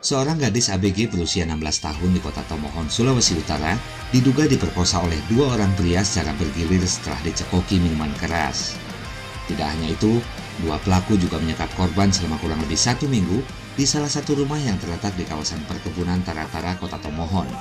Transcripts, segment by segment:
Seorang gadis ABG berusia 16 tahun di kota Tomohon, Sulawesi Utara, diduga diperkosa oleh dua orang pria secara bergilir setelah dicekoki minuman keras. Tidak hanya itu, dua pelaku juga menyekat korban selama kurang lebih satu minggu di salah satu rumah yang terletak di kawasan perkebunan Taratara, kota Tomohon.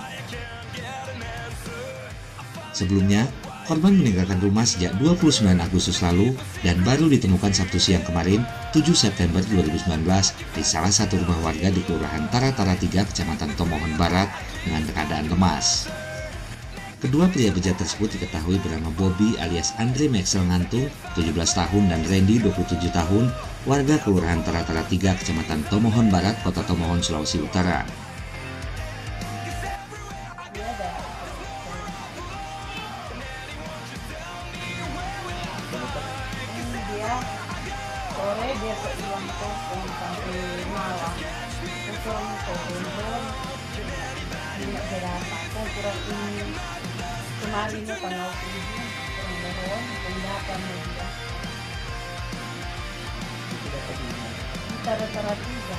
Sebelumnya, Korban meninggalkan rumah sejak 29 Agustus lalu dan baru ditemukan Sabtu siang kemarin, 7 September 2019, di salah satu rumah warga di Kelurahan Taratara 3, Kecamatan Tomohon Barat, dengan keadaan lemas. Kedua pria bejat tersebut diketahui bernama Bobby alias Andre Maxel Ngantung, 17 tahun, dan Randy, 27 tahun, warga Kelurahan Taratara 3, Kecamatan Tomohon Barat, Kota Tomohon, Sulawesi Utara. Dia ke ilang toko sampai malam. Kurang turun tidak berapa kan kurang ini kemarin tanggal tujuh kurang dorong pendapat media kita rata tiga.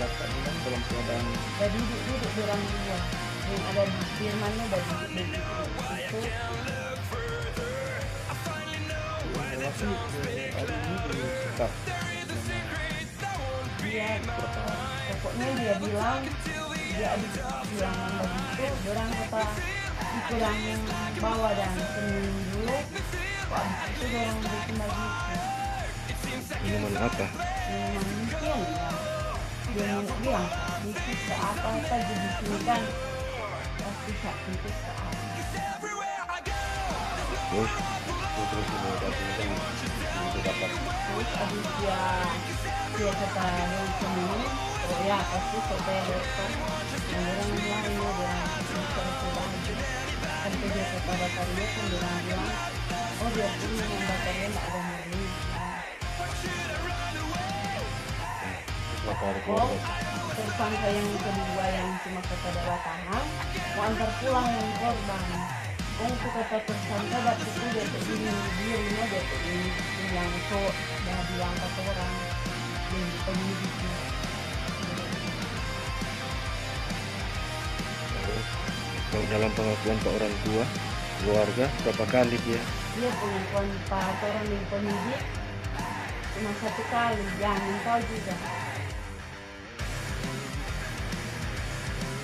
Dapat bilang dalam keadaan jadi duduk duduk orang dua. Yang ada di firmannya dan duduk di itu ini disekap dia pokoknya dia bilang dia ada bilangan begitu orang kata dikurang bawa dan kok abis itu orang bikin begitu minuman apa? Memang mungkin. Ya dia bilang itu ke apa apa jadi sini kan pasti sakit itu ke apa terus terus mau datang kan itu dapat. Terus habis dia dia kata yang sini oh ya pasti dan orang bilang ini kan dia kata baterainya kan orang bilang oh dia punya yang baterainya nggak ada murni hari oh tersangka yang kedua yang cuma kata tangan mau antar pulang yang korban itu kata tersangka waktu itu dia tuh ini dirinya dia tuh ini yang itu dah bilang kata orang di penyidiknya Terus, kalau dalam pengakuan ke orang tua keluarga berapa kali dia? Dia pengakuan pak orang di penyidik cuma satu kali. Jangan tahu juga.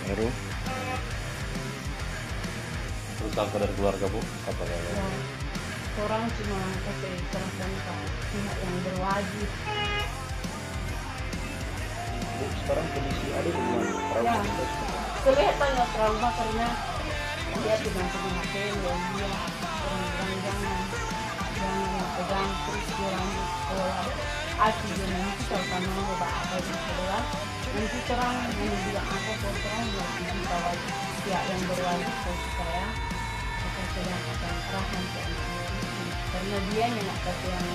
Baru Sangka dari keluarga bu, apa ya orang cuma kasih serahkan ke pihak yang berwajib. Bu, sekarang kondisi ada di mana ya Perawat kelihatannya trauma karena dia pernah pakai dan dia orang-orang jangan jangan pegang terus dia lanjut sekolah. Aku dia nanti kalau kamu mau apa di sekolah. Nanti terang bilang apa kalau terang dia nanti bawa pihak yang berwajib saya saya akan serahkan ke karena dia yang nak kasih yang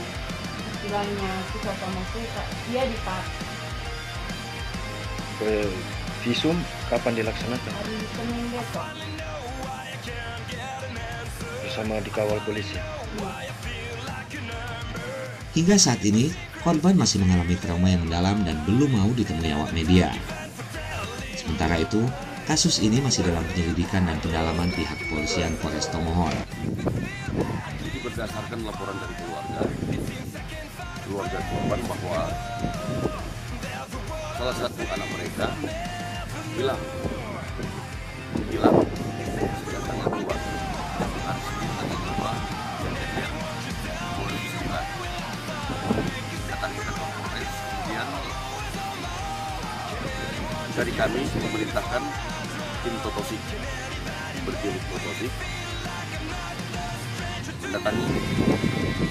istilahnya suka sama suka dia dipaksa Ke visum kapan dilaksanakan? Hari Senin besok. Bersama dikawal polisi? Hingga saat ini, korban masih mengalami trauma yang mendalam dan belum mau ditemui awak media. Sementara itu, kasus ini masih dalam penyelidikan dan pendalaman pihak kepolisian Polres Tomohon. Jadi berdasarkan laporan dari keluarga, keluarga korban bahwa salah satu anak mereka hilang dari kami memerintahkan tim Totosik. Berjuluk Totosik. Mendatangi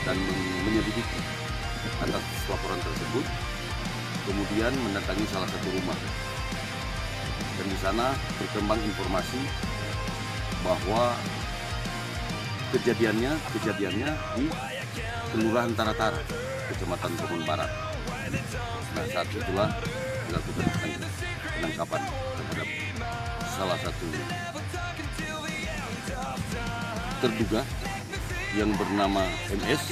dan menyelidiki atas laporan tersebut. Kemudian mendatangi salah satu rumah. Dan di sana berkembang informasi bahwa kejadiannya kejadiannya di Kelurahan Taratara Kecamatan Kebun Barat. Nah saat itulah dilakukan penang- penangkapan terhadap salah satu terduga yang bernama MS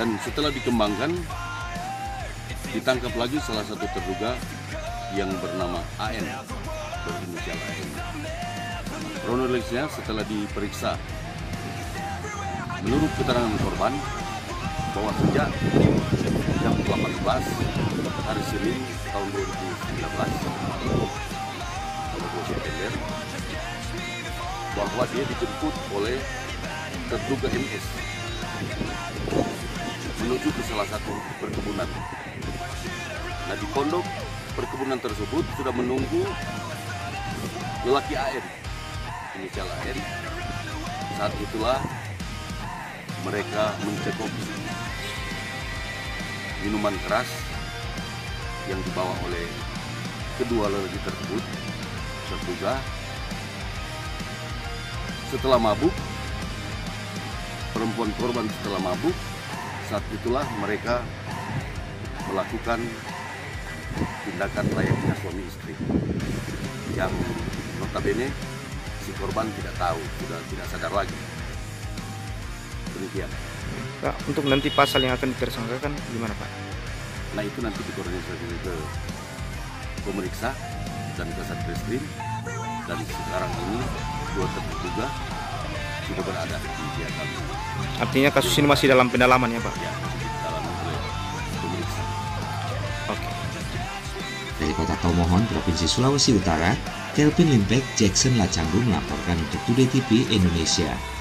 dan setelah dikembangkan ditangkap lagi salah satu terduga yang bernama AN berinisial AN. Kronologisnya setelah diperiksa, menurut keterangan korban bahwa sejak jam 18 hari Senin tahun 2019 tanggal 2 September bahwa dia dijemput oleh terduga MS menuju ke salah satu perkebunan. Nah di pondok perkebunan tersebut sudah menunggu lelaki AN, inisial AN. Saat itulah mereka mencekok minuman keras yang dibawa oleh kedua lelaki tersebut terduga setelah mabuk perempuan korban setelah mabuk saat itulah mereka melakukan tindakan layaknya suami istri. Yang notabene si korban tidak tahu sudah tidak sadar lagi. Demikian. Pak, untuk nanti pasal yang akan ditersangkakan gimana Pak? Nah itu nanti dikoordinasikan ke pemeriksa dan ke satreskrim dan sekarang ini dua terduga sudah berada di pihak kami Artinya kasus ini masih dalam pendalaman ya Pak? ya dalam pemeriksa Oke. Dari kota Tomohon, Provinsi Sulawesi Utara, Kelvin Limpek, Jackson Lacanggung melaporkan untuk Today TV Indonesia.